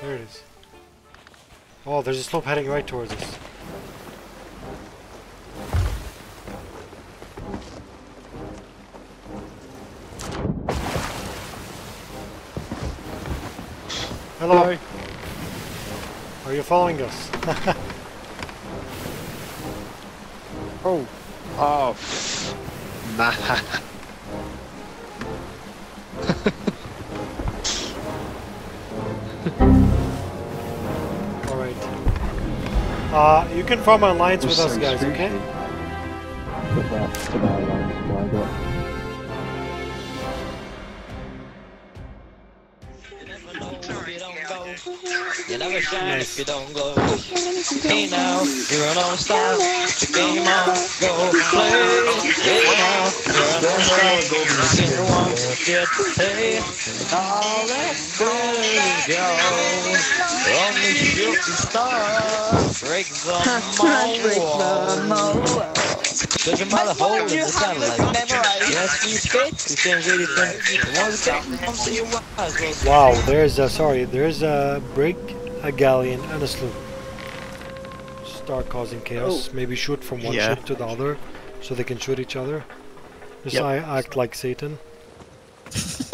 There it is. Oh, there's a sloop heading right towards us. Hello. Are you following us? Oh. Oh. Nah. Alright. Uh, you can form an alliance with us, guys, okay? Put that to I got. You never shine Nice. if you don't glow. Hey now, you're an all-star. Game on, go play. Hey now, you're an all-star. You get one, get paid. All that's good gone. Only shooting stars break the mold. Doesn't matter hole in the satellite. Fit. We can't really think. The ones that come to your eyes. Wow, there's a, sorry, there's a brig, a galleon, and a sloop. Start causing chaos. Oh. Maybe shoot from one Yeah. ship to the other, so they can shoot each other. Just Yep. I act like Satan.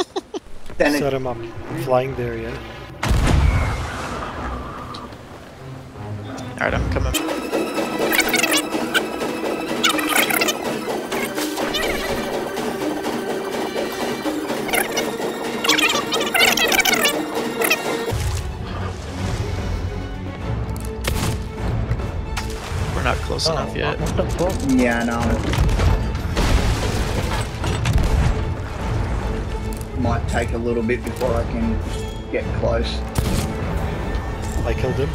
Then Set him up, flying there, yeah. Alright, I'm coming. Not close enough oh, yet. What the fuck? yeah, no. Might take a little bit before I can get close. I killed him.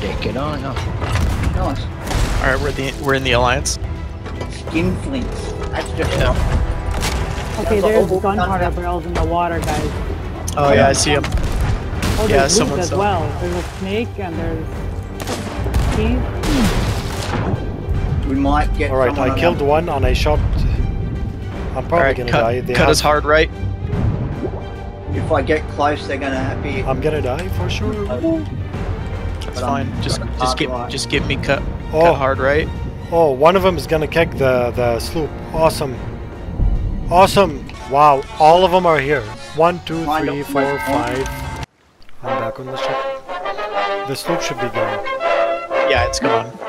Take it on. Nice. Alright, we're the we're in the alliance. Skin flints. That's just Yeah. Okay, That's a there's whole- gunpowder barrels in the water, guys. Oh yeah, I see him. Oh, Yeah, there's loot someone as well. There's a snake and there's teeth. We might get. Alright, I on killed the- one and I shot. I'm probably Alright, gonna cut, die. They cut have- his hard right. If I get close, they're gonna be. I'm gonna die for sure. That's But I'm fine. Just just hard give right. just give me cut Oh, cut hard right. oh, one of them is gonna kick the the sloop. Awesome, awesome. Wow, all of them are here. One, two, Find three, out four, where's one. five. I'm back on the ship. The sloop should be gone. Yeah, it's gone.